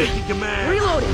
Reloaded!